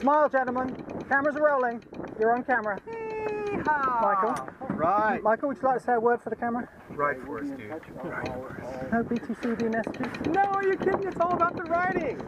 Smile, gentlemen. Cameras are rolling. You're on camera. Michael. Right. Michael, would you like to say a word for the camera? Right for us, dude. Right for us. No BTC messages? No, are you kidding? It's all about the writing.